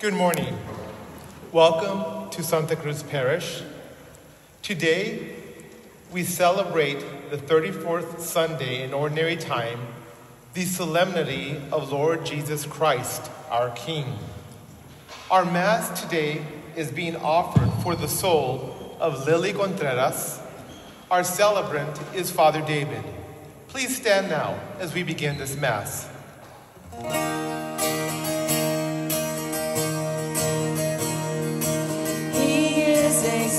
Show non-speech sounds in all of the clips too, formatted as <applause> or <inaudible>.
Good morning. Welcome to Santa Cruz Parish. Today, we celebrate the 34th Sunday in Ordinary Time, the solemnity of Lord Jesus Christ, our King. Our Mass today is being offered for the soul of Lily Contreras. Our celebrant is Father David. Please stand now as we begin this Mass.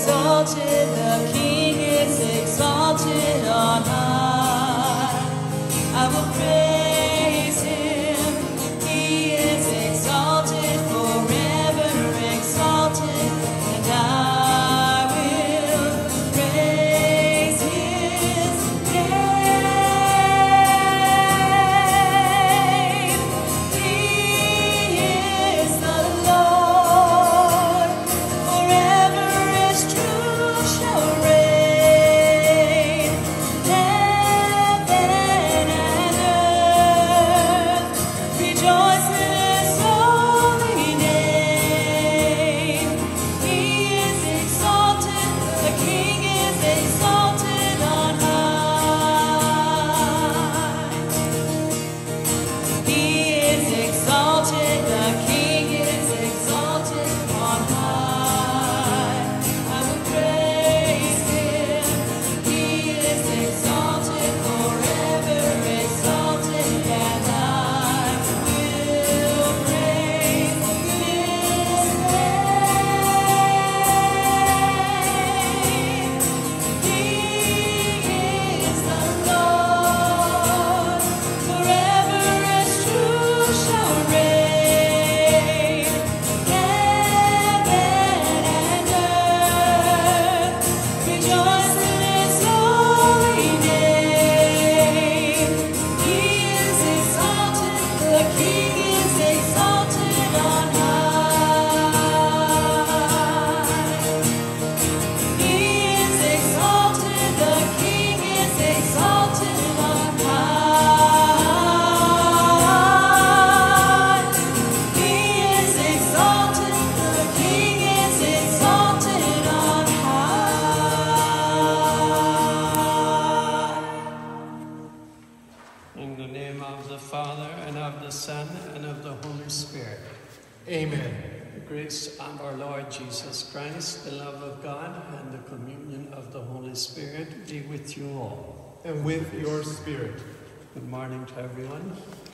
Exalted, the King is exalted on high. I will praise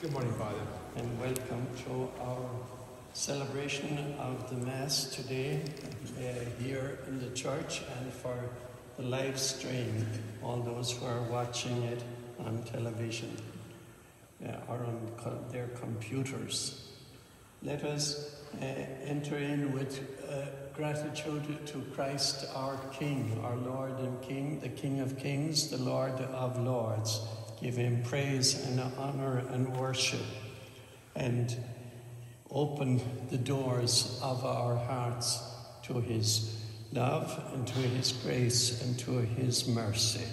Good morning, Father. and welcome to our celebration of the Mass today uh, here in the church and for the live stream, all those who are watching it on television uh, or on co- their computers. Let us uh, enter in with uh, gratitude to Christ our King, our Lord and King, the King of Kings, the Lord of Lords. Give him praise and honor and worship and open the doors of our hearts to his love and to his grace and to his mercy.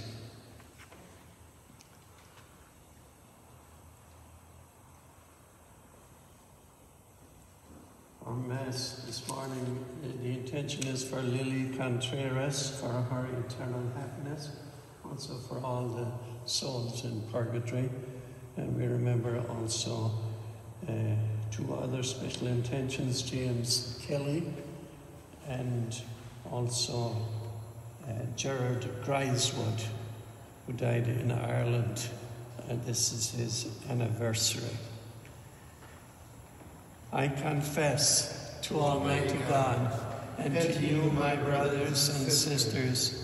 Our Mass this morning, the intention is for Lily Contreras for her eternal happiness, also for all the souls in purgatory. And we remember also uh, two other special intentions James Kelly and also uh, Gerard Griswood, who died in Ireland. And this is his anniversary. I confess to Almighty God and to you, my brothers and sisters,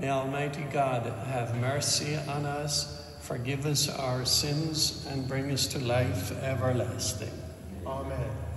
May Almighty God have mercy on us, forgive us our sins, and bring us to life everlasting. Amen.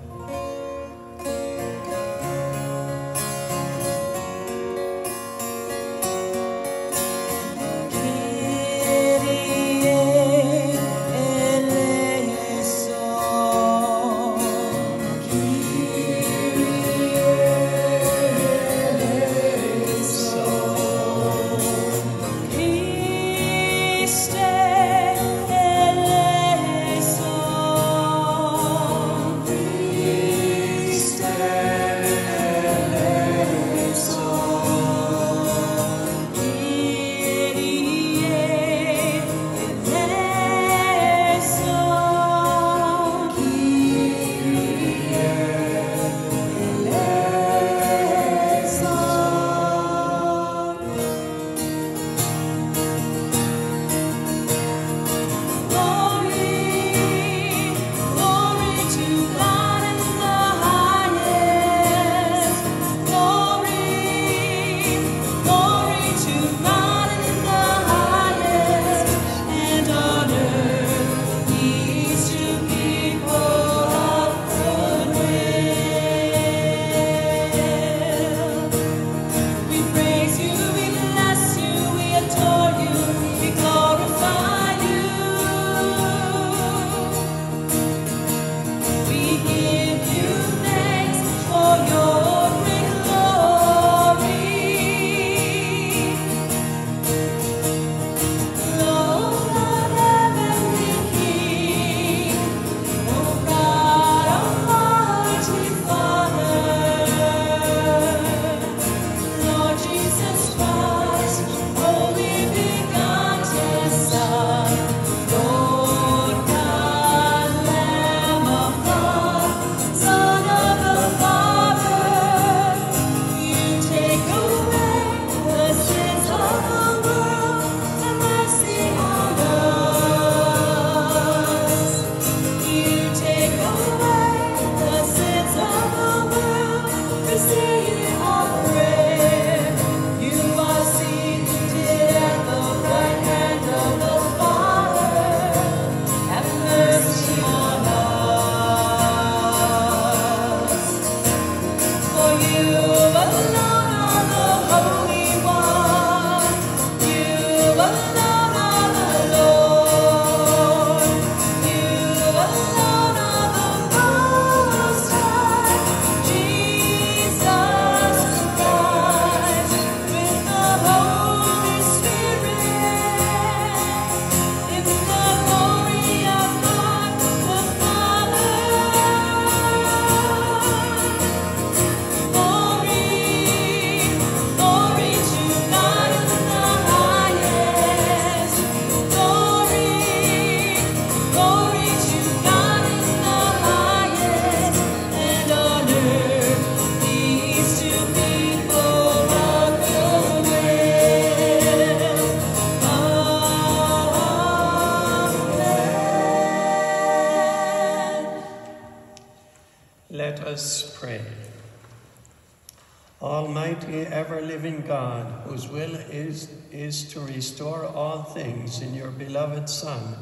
Almighty, ever living God, whose will is, is to restore all things in your beloved Son,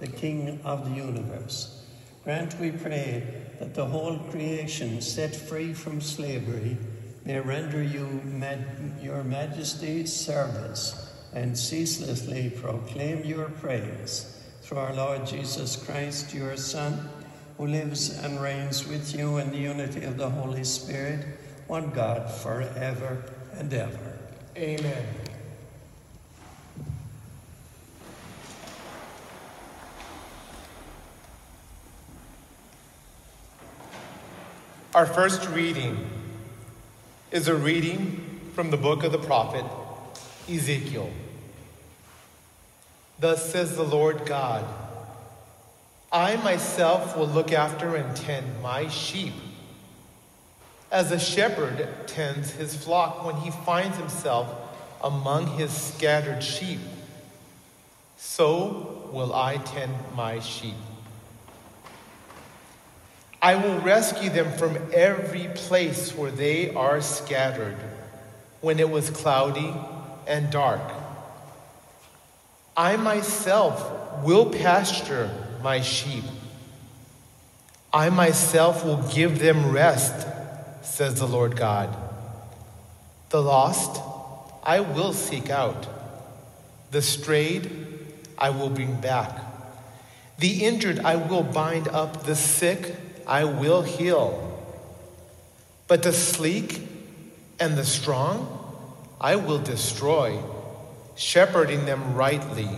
the King of the universe, grant, we pray, that the whole creation, set free from slavery, may render you your majesty's service and ceaselessly proclaim your praise through our Lord Jesus Christ, your Son, who lives and reigns with you in the unity of the Holy Spirit, one God, forever and ever. Amen. Our first reading is a reading from the book of the prophet Ezekiel. Thus says the Lord God I myself will look after and tend my sheep. As a shepherd tends his flock when he finds himself among his scattered sheep, so will I tend my sheep. I will rescue them from every place where they are scattered when it was cloudy and dark. I myself will pasture my sheep. I myself will give them rest, says the Lord God. The lost I will seek out, the strayed I will bring back, the injured I will bind up, the sick I will heal. But the sleek and the strong I will destroy, shepherding them rightly.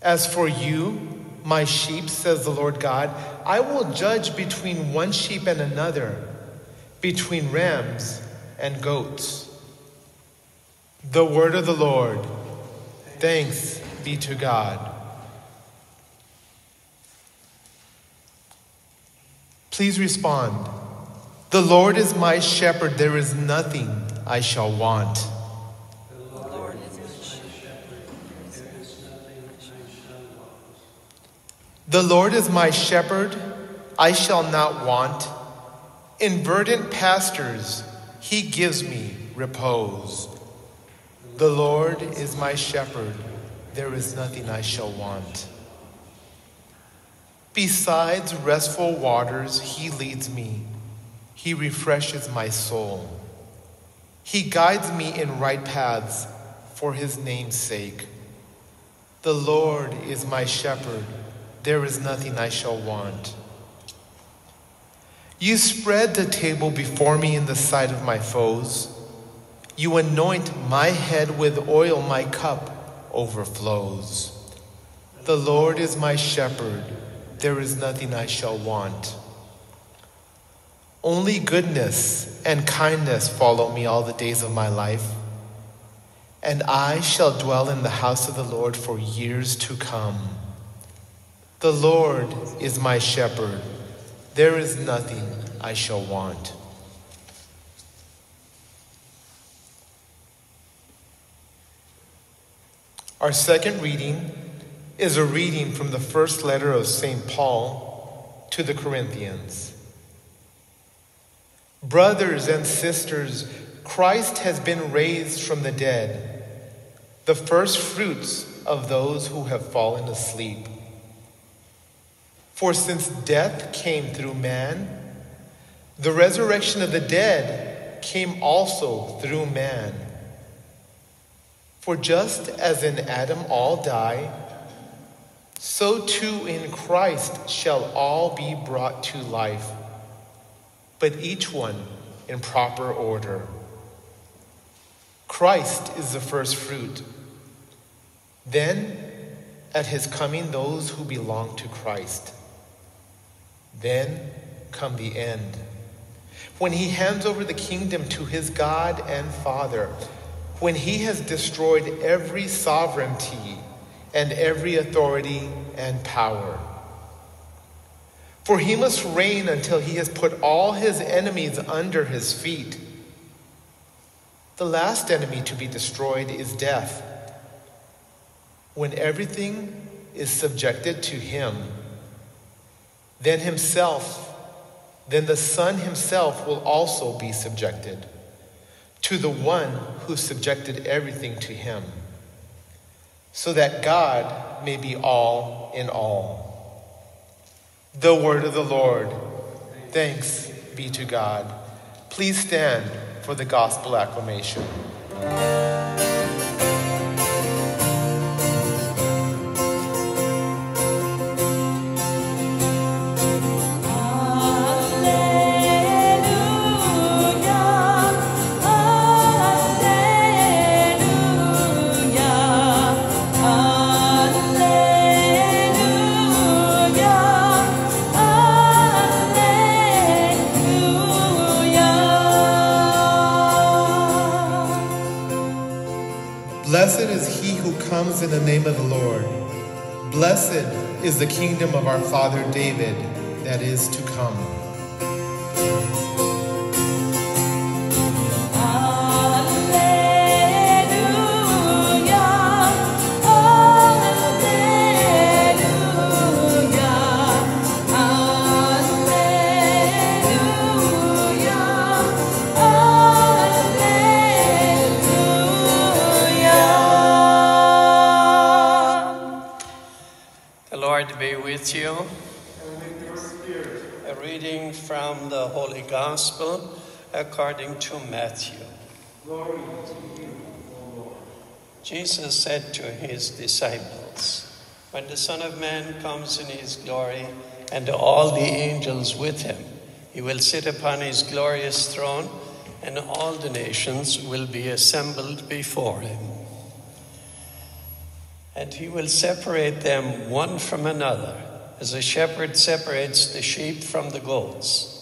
As for you, my sheep, says the Lord God, I will judge between one sheep and another, between rams and goats. The word of the Lord. Thanks be to God. Please respond. The Lord is my shepherd, there is nothing I shall want. The Lord is my shepherd, I shall not want. In verdant pastures, he gives me repose. The Lord is my shepherd, there is nothing I shall want. Besides restful waters, he leads me. He refreshes my soul. He guides me in right paths for his name's sake. The Lord is my shepherd, there is nothing I shall want. You spread the table before me in the sight of my foes. You anoint my head with oil, my cup overflows. The Lord is my shepherd, there is nothing I shall want. Only goodness and kindness follow me all the days of my life, and I shall dwell in the house of the Lord for years to come. The Lord is my shepherd, there is nothing I shall want. Our second reading is a reading from the first letter of St. Paul to the Corinthians. Brothers and sisters, Christ has been raised from the dead, the first fruits of those who have fallen asleep. For since death came through man, the resurrection of the dead came also through man. For just as in Adam all die, so too in Christ shall all be brought to life, but each one in proper order. Christ is the first fruit. Then, at his coming, those who belong to Christ. Then come the end, when he hands over the kingdom to his God and Father, when he has destroyed every sovereignty and every authority and power. For he must reign until he has put all his enemies under his feet. The last enemy to be destroyed is death. When everything is subjected to him, then himself then the Son himself will also be subjected to the one who subjected everything to him, so that God may be all in all. The word of the Lord. Thanks be to God. Please stand for the gospel acclamation. Is the kingdom of our father David that is to come. According to Matthew. Jesus said to his disciples, When the Son of Man comes in his glory and all the angels with him, he will sit upon his glorious throne, and all the nations will be assembled before him. And he will separate them one from another, as a shepherd separates the sheep from the goats.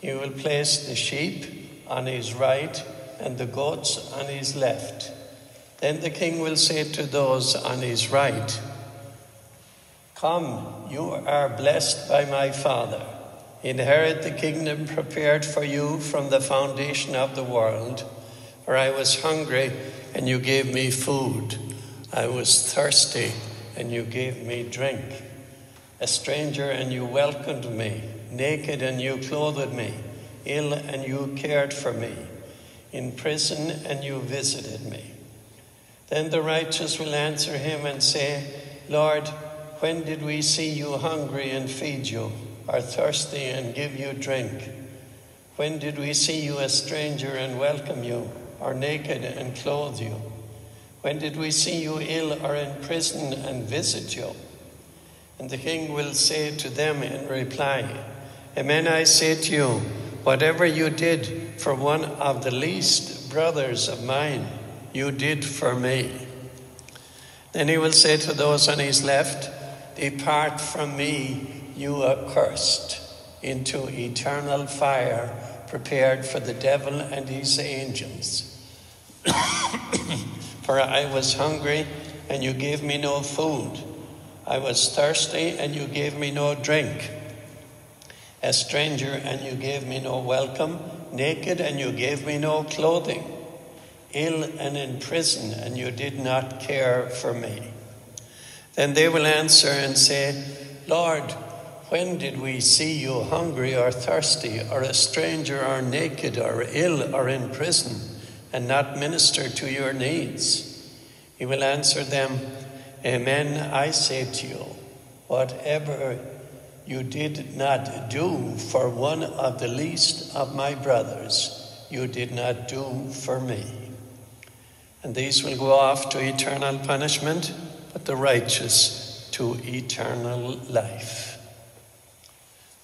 He will place the sheep on his right and the goats on his left. Then the king will say to those on his right, Come, you are blessed by my Father. Inherit the kingdom prepared for you from the foundation of the world. For I was hungry, and you gave me food. I was thirsty, and you gave me drink. A stranger, and you welcomed me. Naked, and you clothed me. Ill, and you cared for me. In prison, and you visited me. Then the righteous will answer him and say, Lord, when did we see you hungry and feed you, or thirsty and give you drink? When did we see you a stranger and welcome you, or naked and clothe you? When did we see you ill or in prison and visit you? And the king will say to them in reply, Amen, I say to you, whatever you did for one of the least brothers of mine, you did for me. Then he will say to those on his left, Depart from me, you accursed, into eternal fire prepared for the devil and his angels. <coughs> For I was hungry, and you gave me no food. I was thirsty, and you gave me no drink. A stranger, and you gave me no welcome. Naked, and you gave me no clothing. Ill and in prison, and you did not care for me. Then they will answer and say, Lord, when did we see you hungry or thirsty, or a stranger, or naked, or ill, or in prison, and not minister to your needs? He will answer them, Amen, I say to you, whatever you did not do for one of the least of my brothers, you did not do for me. And these will go off to eternal punishment, but the righteous to eternal life.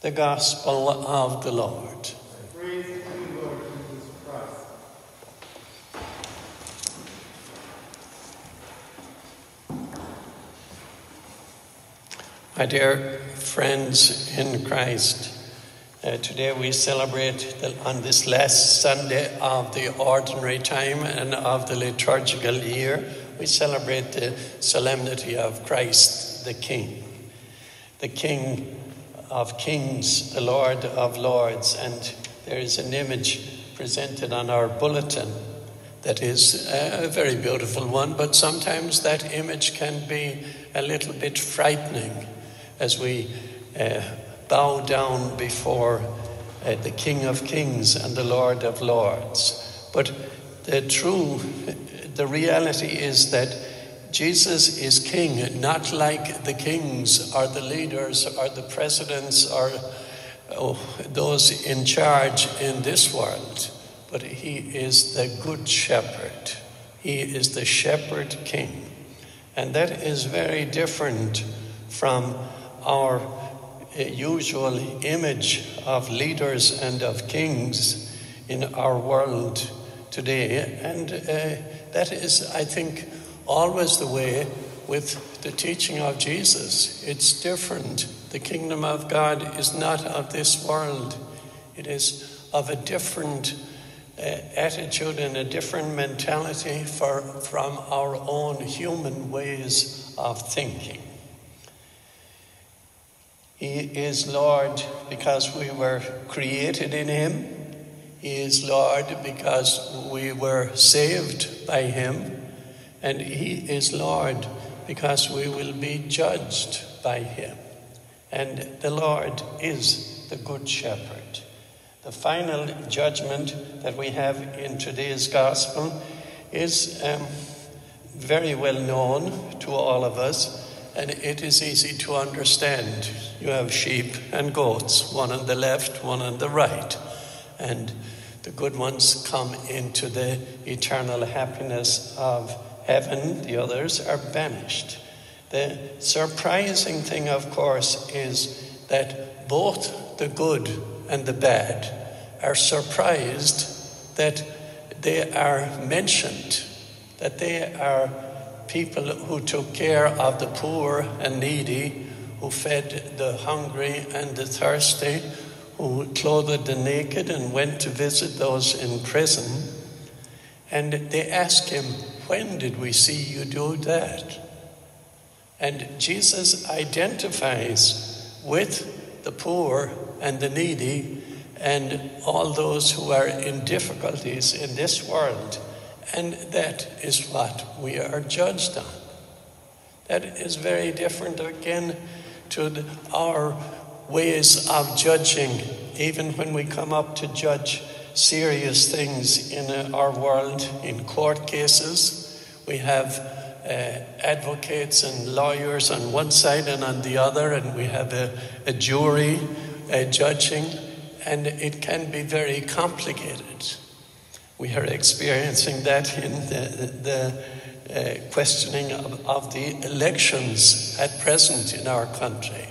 The Gospel of the Lord. Praise to Lord Jesus Christ. My dear friends in Christ, uh, today we celebrate the, on this last Sunday of the ordinary time and of the liturgical year, we celebrate the solemnity of Christ the King, the King of Kings, the Lord of Lords. And there is an image presented on our bulletin that is a very beautiful one, but sometimes that image can be a little bit frightening as we uh, bow down before uh, the King of Kings and the Lord of Lords. But the true, <laughs> the reality is that Jesus is king, not like the kings or the leaders or the presidents or oh, those in charge in this world, but he is the good shepherd. He is the shepherd king. And that is very different from our usual image of leaders and of kings in our world today. And uh, that is, I think, always the way with the teaching of Jesus. It's different. The kingdom of God is not of this world, it is of a different uh, attitude and a different mentality for, from our own human ways of thinking. He is Lord because we were created in Him. He is Lord because we were saved by Him. And He is Lord because we will be judged by Him. And the Lord is the Good Shepherd. The final judgment that we have in today's Gospel is um, very well known to all of us, and it is easy to understand. You have sheep and goats, one on the left, one on the right, and the good ones come into the eternal happiness of heaven, the others are banished. The surprising thing, of course, is that both the good and the bad are surprised that they are mentioned, that they are people who took care of the poor and needy, who fed the hungry and the thirsty, who clothed the naked and went to visit those in prison. And they ask him, When did we see you do that? And Jesus identifies with the poor and the needy and all those who are in difficulties in this world. And that is what we are judged on. That is very different again to the, our ways of judging, even when we come up to judge serious things in our world, in court cases. We have uh, advocates and lawyers on one side and on the other, and we have a, a jury uh, judging, and it can be very complicated. We are experiencing that in the, the uh, questioning of, of the elections at present in our country,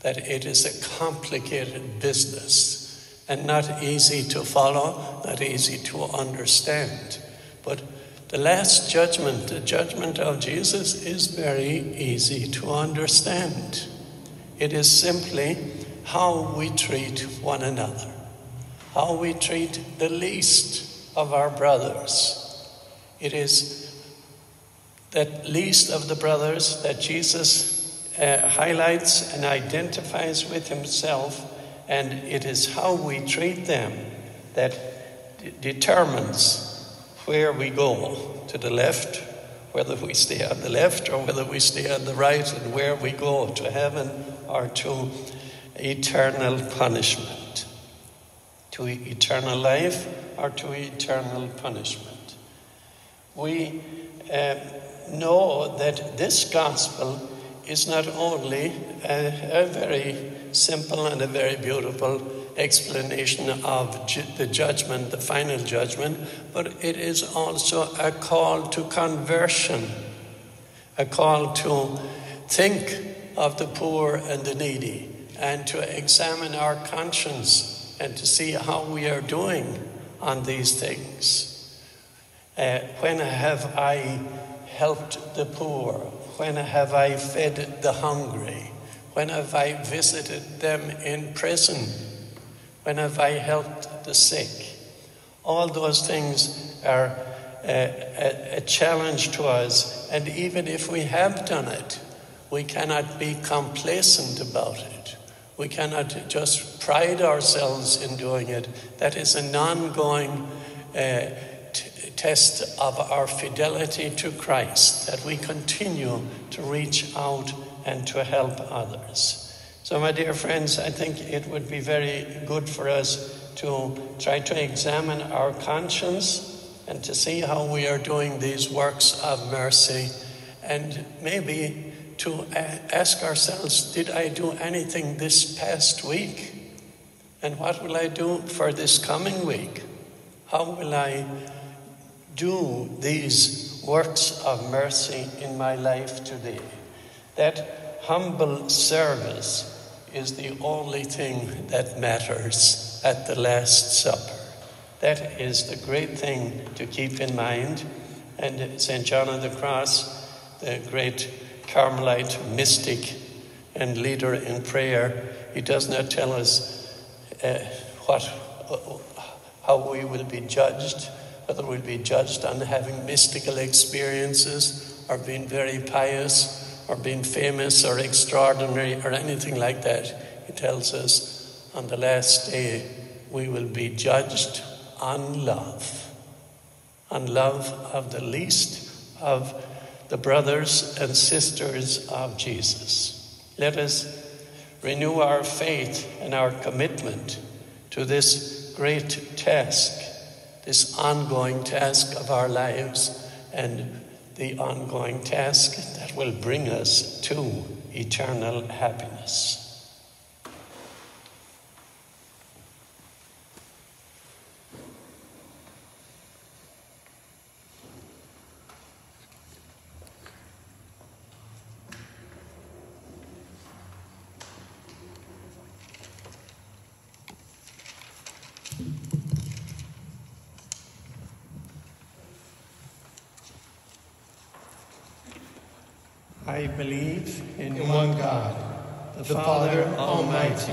that it is a complicated business and not easy to follow, not easy to understand. But the last judgment, the judgment of Jesus, is very easy to understand. It is simply how we treat one another, how we treat the least of our brothers. It is that least of the brothers that Jesus uh, highlights and identifies with himself and it is how we treat them that d- determines where we go to the left, whether we stay on the left or whether we stay on the right, and where we go to heaven or to eternal punishment, to eternal life or to eternal punishment. We uh, know that this gospel is not only a, a very simple and a very beautiful explanation of ju- the judgment, the final judgment, but it is also a call to conversion, a call to think of the poor and the needy, and to examine our conscience and to see how we are doing on these things. Uh, when have I helped the poor? When have I fed the hungry? When have I visited them in prison? When have I helped the sick? All those things are a, a, a challenge to us, and even if we have done it, we cannot be complacent about it. We cannot just pride ourselves in doing it. That is an ongoing uh, t- test of our fidelity to Christ, that we continue to reach out and to help others. So, my dear friends, I think it would be very good for us to try to examine our conscience and to see how we are doing these works of mercy, and maybe to ask ourselves Did I do anything this past week? And what will I do for this coming week? How will I do these works of mercy in my life today? That humble service is the only thing that matters at the Last Supper. That is the great thing to keep in mind. And St. John of the Cross, the great Carmelite mystic and leader in prayer, he does not tell us uh, what, how we will be judged, whether we'll be judged on having mystical experiences or being very pious or being famous or extraordinary or anything like that. He tells us on the last day we will be judged on love, on love of the least of the brothers and sisters of Jesus. Let us renew our faith and our commitment to this great task, this ongoing task of our lives, and the ongoing task that will bring us to eternal happiness. I believe in, In one God, the, the Father Almighty,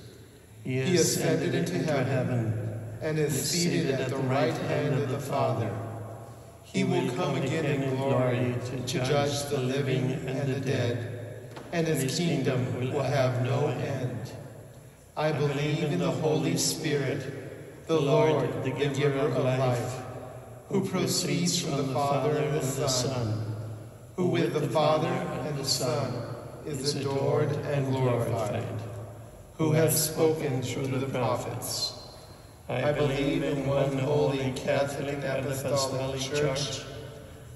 He ascended into heaven and is seated at the right hand of the Father. He will come again in glory to judge the living and the dead, and his kingdom will have no end. I believe in the Holy Spirit, the Lord, the giver of life, who proceeds from the Father and the Son, who with the Father and the Son is adored and glorified, who has spoken through the prophets. I believe in one holy Catholic Apostolic Church.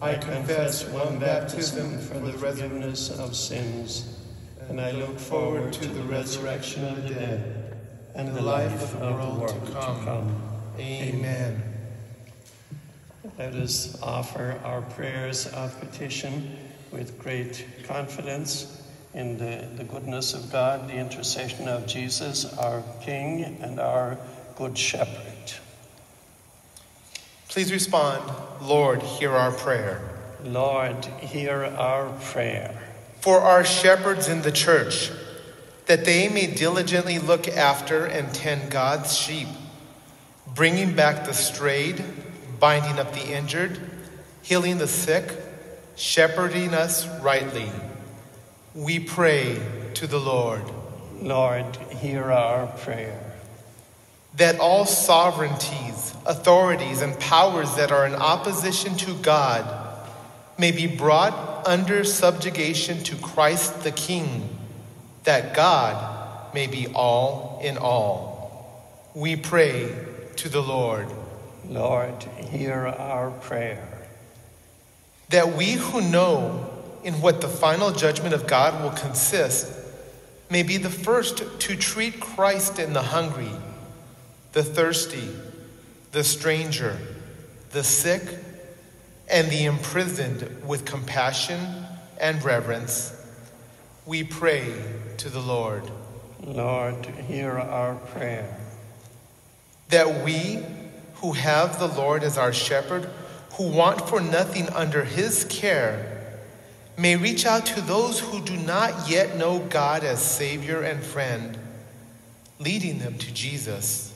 I confess one baptism for the forgiveness of sins, and I look forward to the resurrection of the dead and the life of the world to come. Amen. Let us offer our prayers of petition with great confidence in the, the goodness of God, the intercession of Jesus, our King and our Good Shepherd. Please respond, Lord, hear our prayer. Lord, hear our prayer. For our shepherds in the church, that they may diligently look after and tend God's sheep, bringing back the strayed, binding up the injured, healing the sick, shepherding us rightly. We pray to the Lord. Lord, hear our prayer. that all sovereignties, authorities, and powers that are in opposition to God may be brought under subjugation to Christ the King, that God may be all in all. We pray to the Lord. Lord, hear our prayer. that we who know in what the final judgment of God will consist may be the first to treat Christ and the hungry, the thirsty, the stranger, the sick, and the imprisoned with compassion and reverence, we pray to the Lord. Lord, hear our prayer. that we who have the Lord as our shepherd, who want for nothing under his care, may reach out to those who do not yet know God as Savior and friend, leading them to Jesus.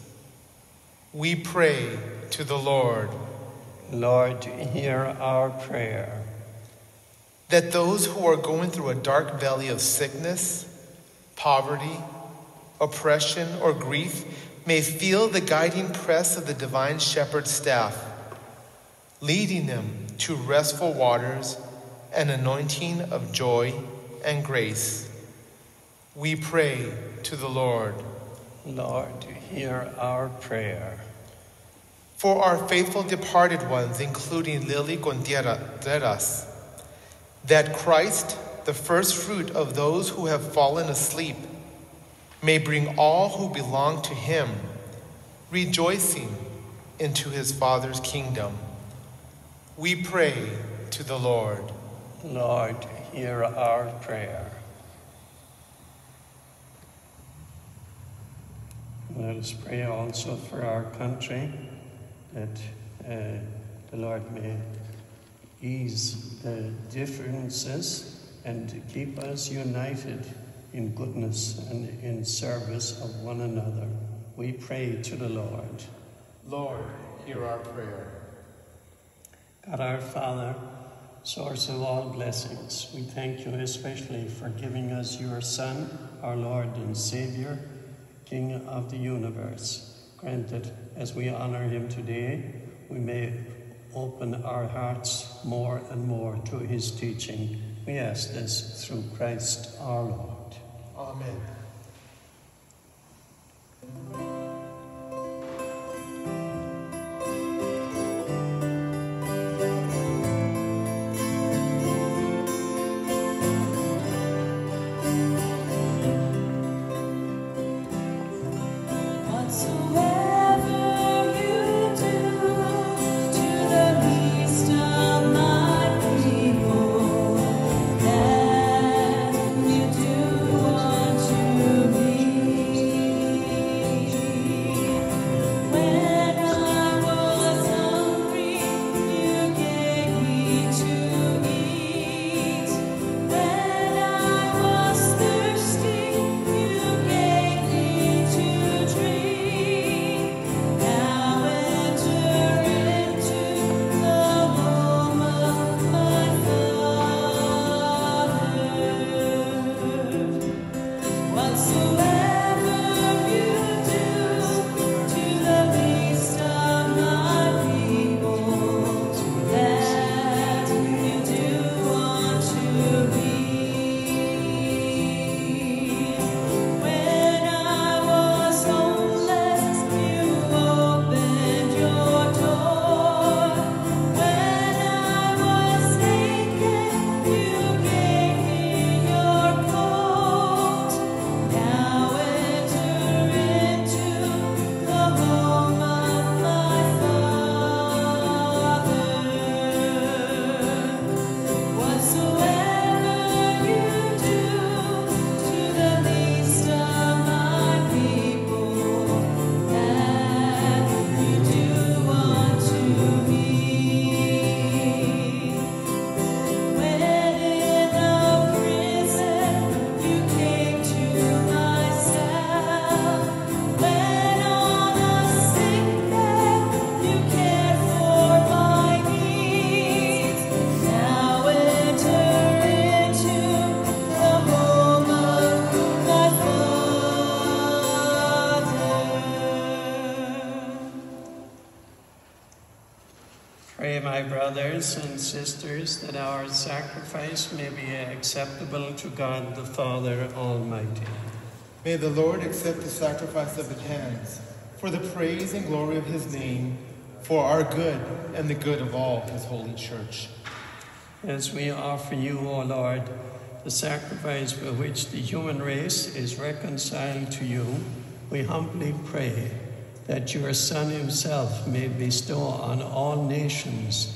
We pray to the Lord Lord, hear our prayer. that those who are going through a dark valley of sickness, poverty, oppression, or grief may feel the guiding press of the divine shepherd's staff, leading them to restful waters and anointing of joy and grace. We pray to the Lord. Lord, hear our prayer. For our faithful departed ones, including Lily Contreras, that Christ, the first fruit of those who have fallen asleep, may bring all who belong to him rejoicing into his Father's kingdom. We pray to the Lord. Lord, hear our prayer. Let us pray also for our country that uh, the Lord may ease the differences and keep us united in goodness and in service of one another. We pray to the Lord. Lord, hear our prayer. God our Father, source of all blessings, we thank you especially for giving us your Son, our Lord and Savior, King of the universe. Grant that as we honor him today, we may open our hearts more and more to his teaching. We ask this through Christ our Lord. Amen. Brothers and sisters, that our sacrifice may be acceptable to God the Father Almighty. May the Lord accept the sacrifice of his hands for the praise and glory of his name, for our good and the good of all his holy church. As we offer you, O Lord, the sacrifice by which the human race is reconciled to you, we humbly pray that your Son himself may bestow on all nations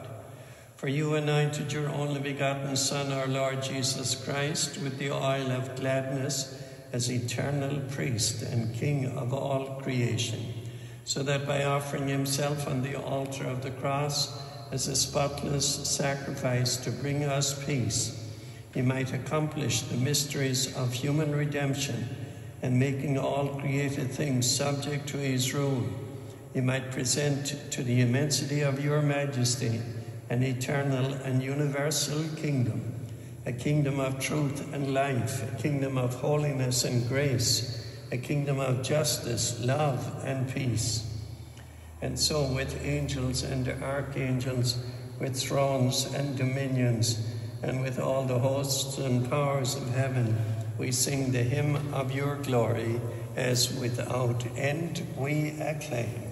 For you anointed your only begotten Son, our Lord Jesus Christ, with the oil of gladness as eternal priest and King of all creation, so that by offering himself on the altar of the cross as a spotless sacrifice to bring us peace, he might accomplish the mysteries of human redemption and making all created things subject to his rule. He might present to the immensity of your majesty an eternal and universal kingdom, a kingdom of truth and life, a kingdom of holiness and grace, a kingdom of justice, love, and peace. And so, with angels and archangels, with thrones and dominions, and with all the hosts and powers of heaven, we sing the hymn of your glory, as without end we acclaim.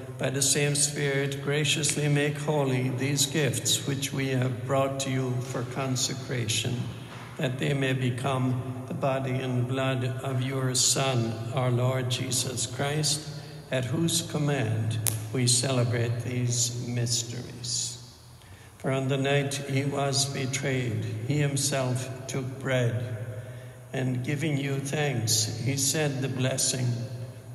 by the same Spirit, graciously make holy these gifts which we have brought to you for consecration, that they may become the body and blood of your Son, our Lord Jesus Christ, at whose command we celebrate these mysteries. For on the night he was betrayed, he himself took bread. And giving you thanks, he said the blessing,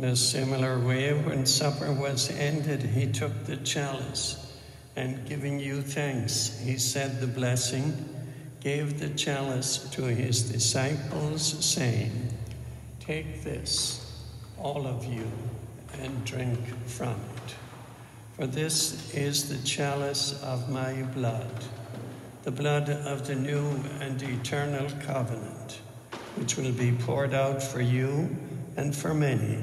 In a similar way, when supper was ended, he took the chalice, and giving you thanks, he said the blessing, gave the chalice to his disciples, saying, Take this, all of you, and drink from it. For this is the chalice of my blood, the blood of the new and eternal covenant, which will be poured out for you and for many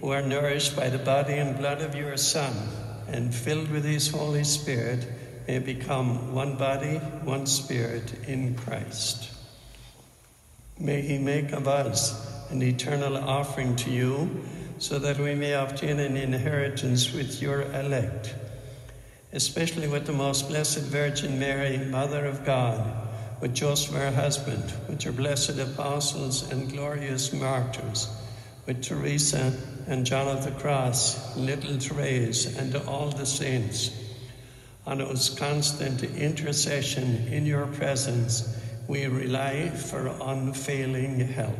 who are nourished by the body and blood of your Son and filled with his Holy Spirit, may become one body, one spirit in Christ. May he make of us an eternal offering to you, so that we may obtain an inheritance with your elect, especially with the most blessed Virgin Mary, Mother of God, with Joseph her husband, with your blessed apostles and glorious martyrs, with Teresa and John of the Cross, little Therese, and all the saints, on whose constant intercession in your presence we rely for unfailing help.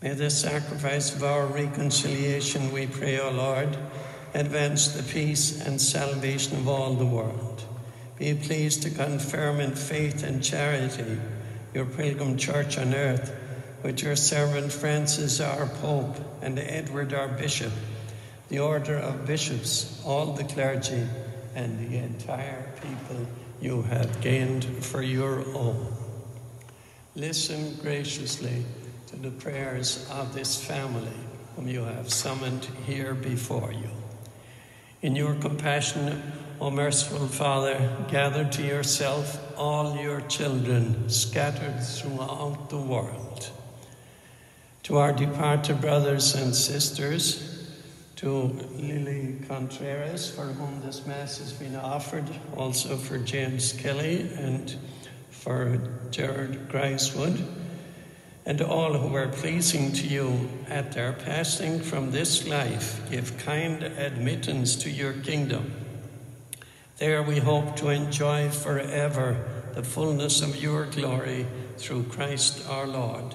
May the sacrifice of our reconciliation, we pray, O Lord, advance the peace and salvation of all the world. Be pleased to confirm in faith and charity your pilgrim church on earth, with your servant Francis, our Pope, and Edward, our Bishop, the order of bishops, all the clergy, and the entire people you have gained for your own. Listen graciously to the prayers of this family whom you have summoned here before you. In your compassion, O merciful Father, gather to yourself all your children scattered throughout the world. To our departed brothers and sisters, to Lily Contreras, for whom this Mass has been offered, also for James Kelly and for Gerard Gricewood, and all who are pleasing to you at their passing from this life, give kind admittance to your kingdom. There we hope to enjoy forever the fullness of your glory through Christ our Lord,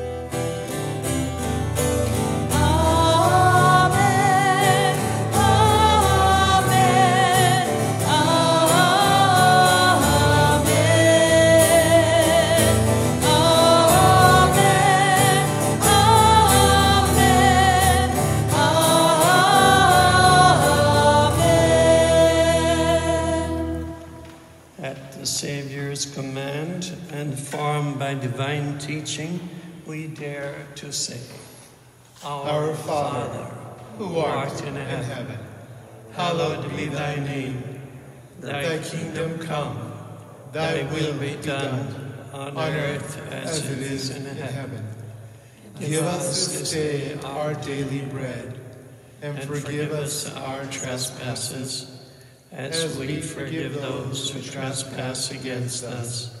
By divine teaching, we dare to say, Our Father, who art in heaven, heaven, hallowed be thy name. Thy kingdom come, thy will be done on earth as it is in heaven. Give us this day our daily bread, and forgive us our trespasses, as we forgive those who trespass against us.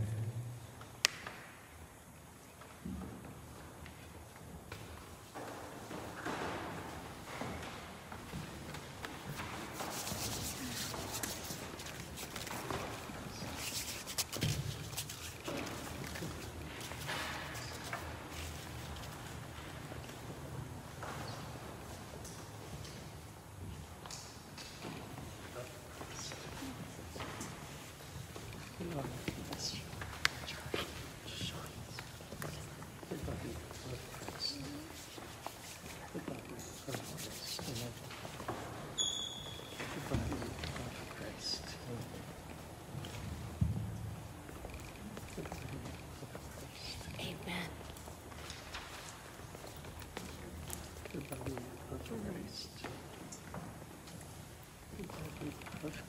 Watch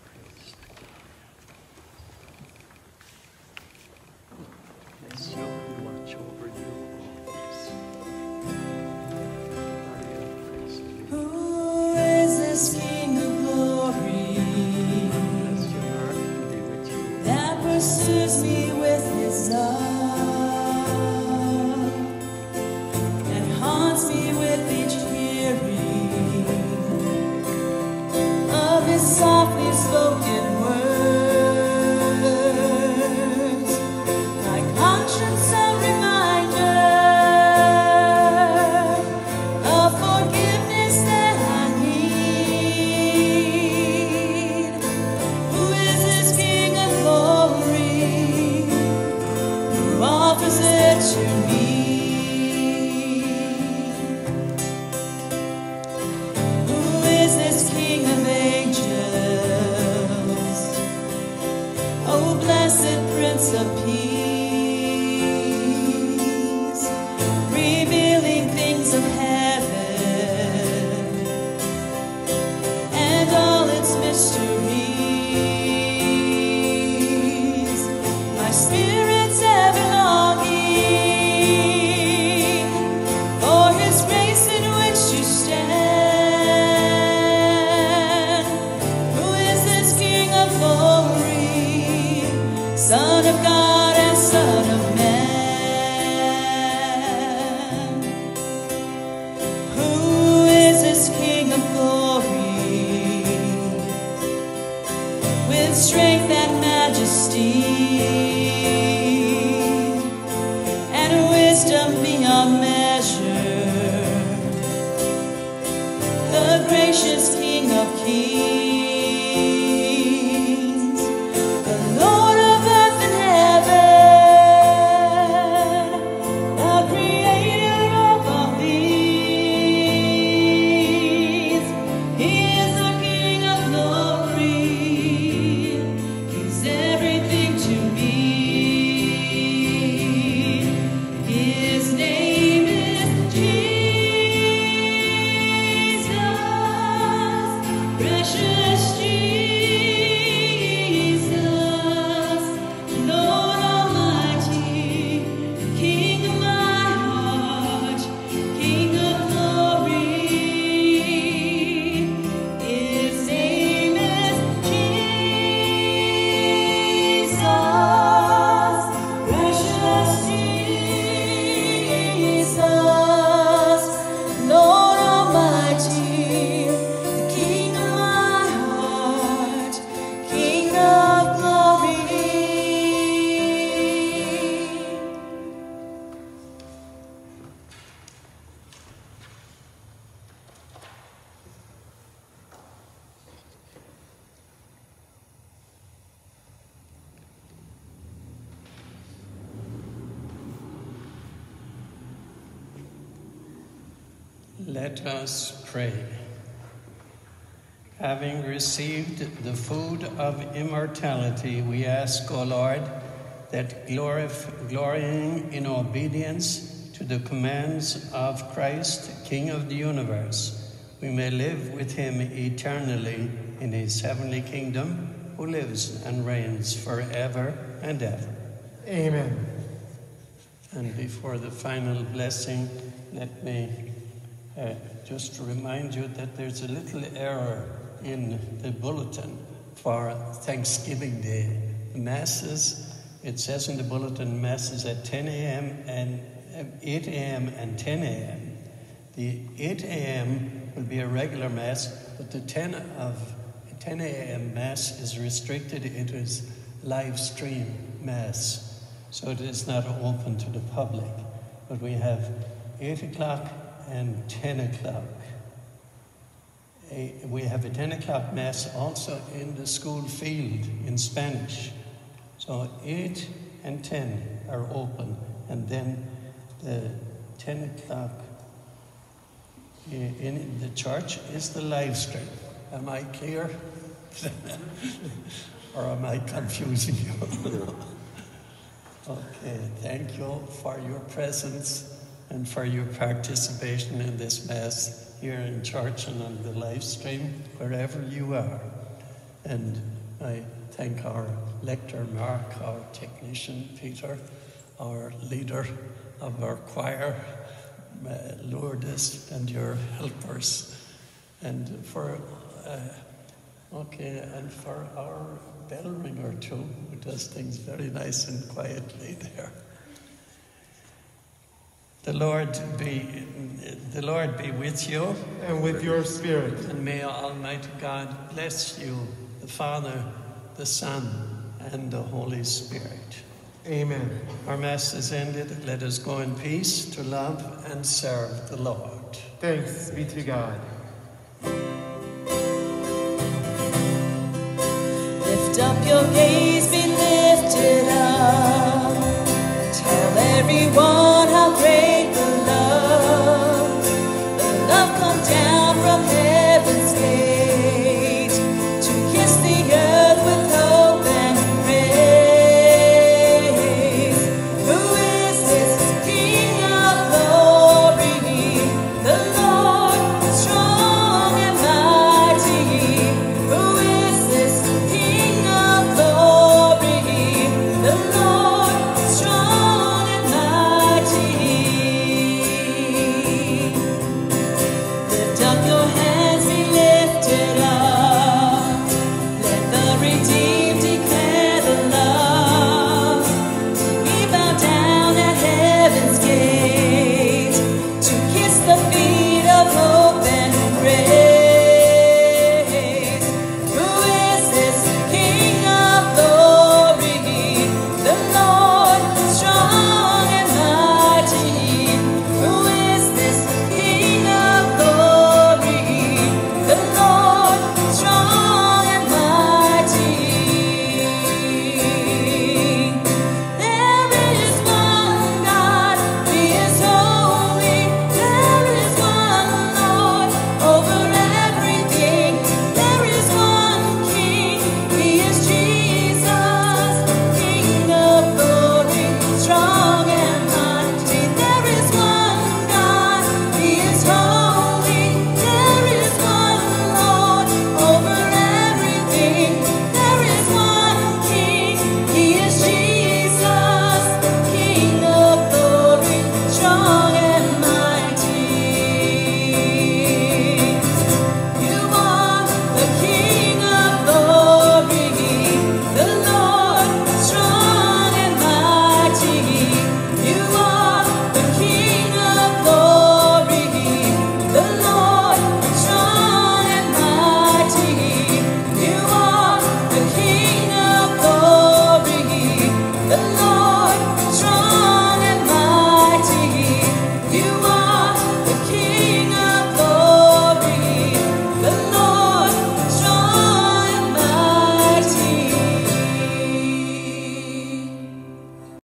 Let us pray. Having received the food of immortality, we ask, O Lord, that glorif- glorying in obedience to the commands of Christ, King of the universe, we may live with him eternally in his heavenly kingdom, who lives and reigns forever and ever. Amen. And before the final blessing, let me uh, just to remind you that there's a little error in the bulletin for Thanksgiving Day. Masses, it says in the bulletin, masses at 10 a.m. and uh, 8 a.m. and 10 a.m. The 8 a.m. will be a regular mass, but the 10 of 10 a.m. mass is restricted. It is live stream mass, so it is not open to the public. But we have 8 o'clock and 10 o'clock. We have a 10 o'clock mass also in the school field in Spanish. So 8 and 10 are open, and then the 10 o'clock i- in the church is the live stream. Am I clear? <laughs> or am I confusing you? <laughs> okay, thank you for your presence and for your participation in this Mass here in church and on the live stream, wherever you are. And I thank our lector Mark, our technician Peter, our leader of our choir, uh, Lourdes, and your helpers, and for uh, okay, and for our bell ringer too, who does things very nice and quietly <laughs> there. The Lord be the Lord be with you. And with your spirit. And may Almighty God bless you, the Father, the Son, and the Holy Spirit. Amen. Our Mass is ended. Let us go in peace to love and serve the Lord. Thanks be to God. Lift up your gaze, be lifted up. Tell everyone how great.